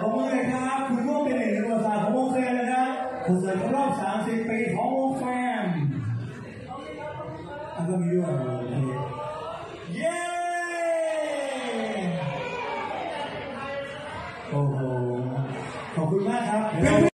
ผมบคุณนครับคุณร่วมเป็นหนึ่งในประวัติาสของโมแฟนเลยนะคุณเสริรอบ 30 ปีของโมแฟนอันก็มีด้วยเย้โอ้โหขอบคุณมากครับ